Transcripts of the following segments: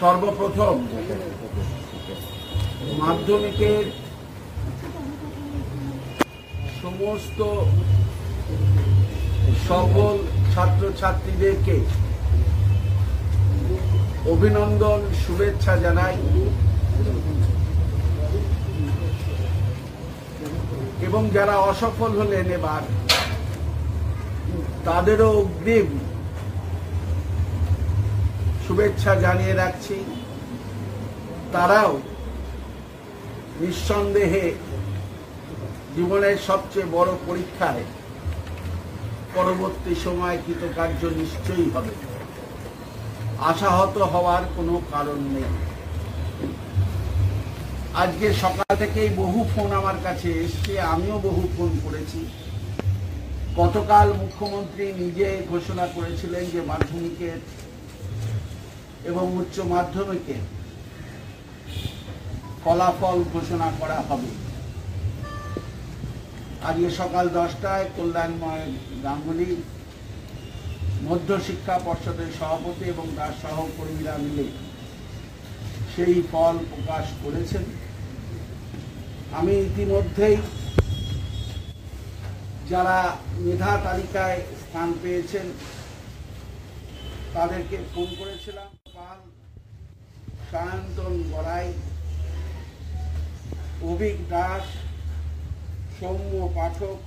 সর্বপ্রথম মাধ্যমিকের সমস্ত সকল ছাত্রছাত্রীদেরকে অভিনন্দন, শুভেচ্ছা জানাই। এবং যারা অসফল হলেন এবার, তাদেরও অগ্রিম শুভেচ্ছা জানিয়ে রাখছি। তারাও নিঃসন্দেহে জীবনের সবচেয়ে বড় পরীক্ষায় পরবর্তী সময় কৃতকার্য নিশ্চয়ই হবে। আশাহত হওয়ার কোনো কারণ নেই। আজকে সকাল থেকেই বহু ফোন আমার কাছে এসছে, আমিও বহু ফোন করেছি। গতকাল মুখ্যমন্ত্রী নিজে ঘোষণা করেছিলেন যে মাধ্যমিকের এবং উচ্চ মাধ্যমিকের ফলাফল ঘোষণা করা হবে। আজকে সকাল দশটায় কল্যাণময় গাঙ্গুলি মধ্যশিক্ষা পর্ষদের সভাপতি এবং তার সহকর্মীরা মিলে সেই ফল প্রকাশ করেছেন। আমি ইতিমধ্যেই যারা মেধা তালিকায় স্থান পেয়েছেন, তাদেরকে ফোন করেছিলাম। পাল সায়ন্তন গড়াই অভিক দাস, সৌম্য পাঠক,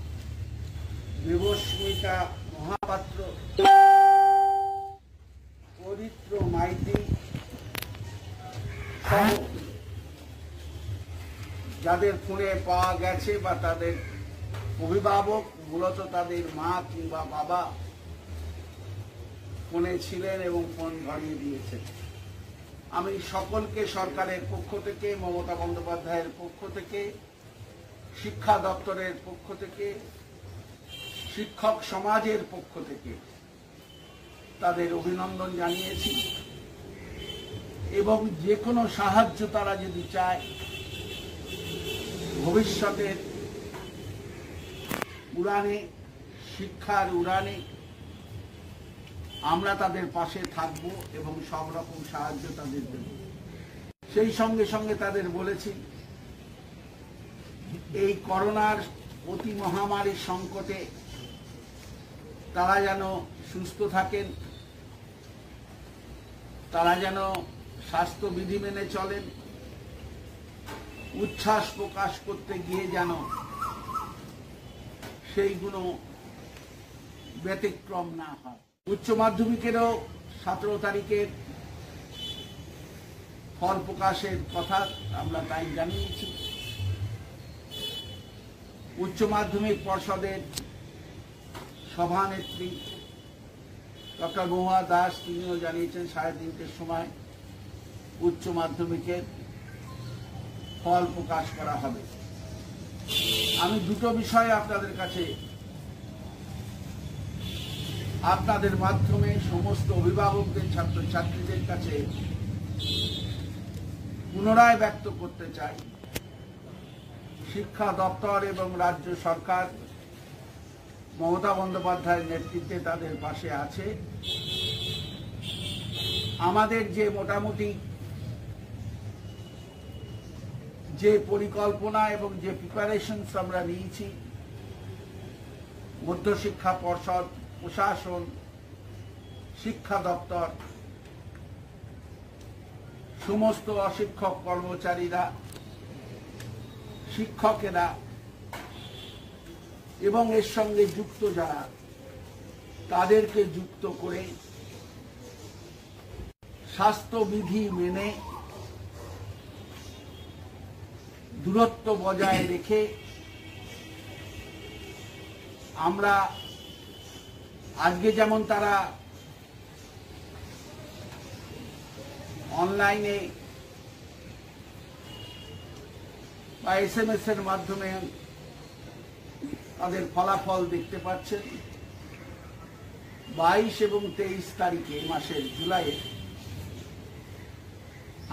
দেবস্মিতা মহাপাত্র পবিত্র মাইতি যাদের ফোনে পাওয়া গেছে বা তাদের অভিভাবক, মূলত তাদের মা কিংবা বাবা ফোনে ছিলেন এবং ফোন ধরিয়ে দিয়েছেন। আমি সকলকে সরকারের পক্ষ থেকে, মমতা বন্দ্যোপাধ্যায়ের পক্ষ থেকে, শিক্ষা দপ্তরের পক্ষ থেকে, শিক্ষক সমাজের পক্ষ থেকে তাদের অভিনন্দন জানিয়েছি এবং যে কোনো সাহায্য তারা যদি চায়, ভবিষ্যতের উড়ানে, শিক্ষার উড়ানে আমরা তাদের পাশে থাকব এবং সব রকম সাহায্য তাদের দেব। সেই সঙ্গে সঙ্গে তাদের বলেছি, এই করোনার অতি মহামারীর সংকটে তারা যেন সুস্থ থাকেন, তারা যেন স্বাস্থ্যবিধি মেনে চলেন, উচ্ছ্বাস প্রকাশ করতে গিয়ে যেন সেইগুলো ব্যতিক্রম না হয়। উচ্চ মাধ্যমিকেরও সতেরো তারিখের ফল প্রকাশের কথা আমরা তাই জানিয়েছি। উচ্চ মাধ্যমিক পর্ষদের সভানেত্রী ডক্টর মহুয়া দাস, তিনিও জানিয়েছেন সাড়ে তিনটের সময় উচ্চ মাধ্যমিকের ফল প্রকাশ করা হবে। আমি দুটো বিষয়ে আপনাদের কাছে আপনাদের মাধ্যমে সমস্ত অভিভাবকদের, ছাত্রছাত্রীদের কাছে পুনরায় ব্যক্ত করতে চাই। শিক্ষা দপ্তর এবং রাজ্য সরকার মমতা বন্দ্যোপাধ্যায়ের নেতৃত্বে তাদের পাশে আছে। আমাদের যে মোটামুটি যে পরিকল্পনা এবং যে প্রিপারেশনস আমরা নিয়েছি, মধ্যশিক্ষা পর্ষদ প্রশাসন, শিক্ষা দপ্তর, সমস্ত অশিক্ষক কর্মচারীরা, শিক্ষকেরা এবং এর সঙ্গে যুক্ত যারা, তাদেরকে যুক্ত করে স্বাস্থ্যবিধি মেনে দূরত্ব বজায় রেখে আমরা আজকে যেমন তারা অনলাইনে বা এস এম এস এর মাধ্যমে তাদের ফলাফল দেখতে পাচ্ছেন। বাইশ এবং তেইশ তারিখে মাসের জুলাইয়ে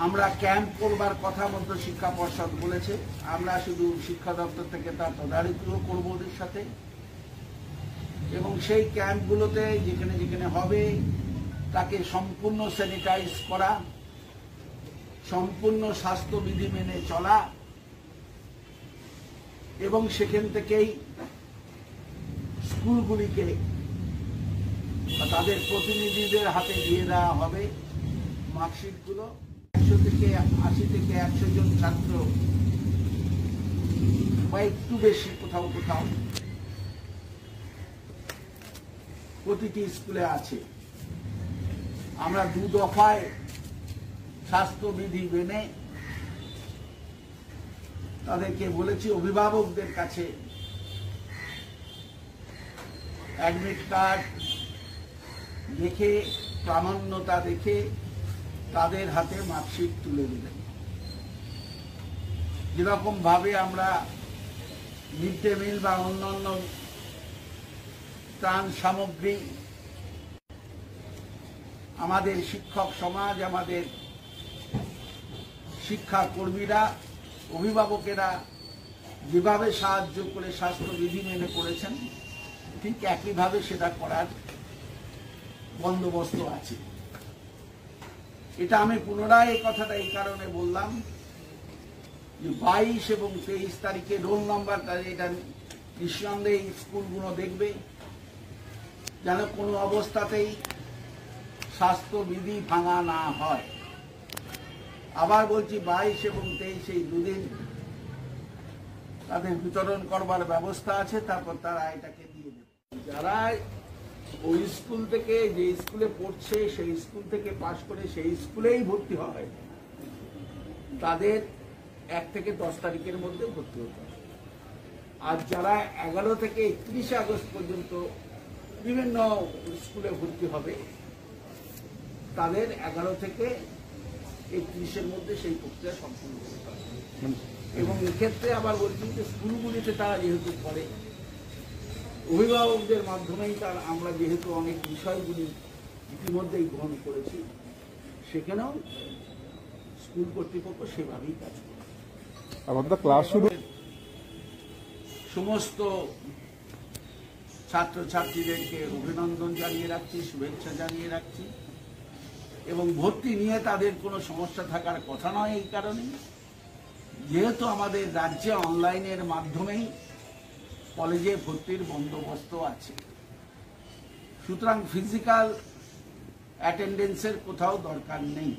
আমরা ক্যাম্প করবার কথা মধ্য শিক্ষা পর্ষদ বলেছে। আমরা শুধু শিক্ষা দপ্তর থেকে তার তদারকিও করব ওদের সাথে। এবং সেই ক্যাম্পগুলোতে যেখানে যেখানে হবে, তাকে সম্পূর্ণ স্যানিটাইজ করা, সম্পূর্ণ স্বাস্থ্যবিধি মেনে চলা, এবং সেখান থেকেই স্কুলগুলিকে তাদের প্রতিনিধিদের হাতে দিয়ে দেওয়া হবে মার্কশিটগুলো। একশো থেকে আশি থেকে একশো জন ছাত্র বা একটু বেশি কোথাও কোথাও। প্রতিটি স্কুলে আছে। আমরা দু দফায় স্বাস্থ্যবিধি মেনে তাদেরকে বলেছি, অভিভাবকদের কাছে অ্যাডমিট কার্ড দেখে, প্রামাণ্যতা দেখে তাদের হাতে মার্কশিট তুলে দিলেন যেরকম ভাবে আমরা মিড ডে মিল বা অন্যান্য ত্রাণ সামগ্রী। আমাদের শিক্ষক সমাজ, আমাদের শিক্ষা কর্মীরা, অভিভাবকেরা যেভাবে সাহায্য করে স্বাস্থ্যবিধি মেনে করেছেন, ঠিক একইভাবে সেটা করার বন্দোবস্ত আছে। এটা আমি পুনরায় এই কথাটা এই কারণে বললাম যে বাইশ এবং তেইশ তারিখে রোল নাম্বারটা, এটা নিঃসন্দেহে স্কুলগুলো দেখবে। যেন কোনো অবস্থাতেই স্বাস্থ্যবিধি ভাঙা না হয়। আবার বলছি, বাইশ এবং তেইশ এই দুদিন তাদের বিতরণ করবার ব্যবস্থা আছে, তারপর তারা এটাকে দিয়ে দেবে। যারা ওই স্কুল থেকে, যে স্কুলে পড়ছে, সেই স্কুল থেকে পাশ করে সেই স্কুলেই ভর্তি হয়, তাদের এক থেকে দশ তারিখের মধ্যে ভর্তি হতে আর যারা এগারো থেকে একত্রিশে আগস্ট পর্যন্ত বিভিন্ন স্কুলে ভর্তি হবে। তাদের এগারো থেকে একত্রিশের মধ্যে সেই প্রক্রিয়া সম্পূর্ণ করতে হবে এবং এক্ষেত্রে আবার বলছি যে স্কুলগুলিতে তারা যেহেতু পড়ে অভিভাবকদের মাধ্যমেই তার আমরা যেহেতু অনেক বিষয়গুলি ইতিমধ্যেই গ্রহণ করেছি সেখানেও স্কুল কর্তৃপক্ষ সেভাবেই কাজ করে। আমাদের ক্লাস শুরু সমস্ত ছাত্রছাত্রীদেরকে অভিনন্দন জানিয়ে রাখছি, শুভেচ্ছা জানিয়ে রাখছি। এবং ভর্তি নিয়ে তাদের কোনো সমস্যা থাকার কথা নয় এই কারণে যেহেতু আমাদের রাজ্যে অনলাইনের মাধ্যমেই কলেজে ভর্তির বন্দোবস্ত আছে। সুতরাং ফিজিক্যাল অ্যাটেন্ডেন্সের কোথাও দরকার নেই।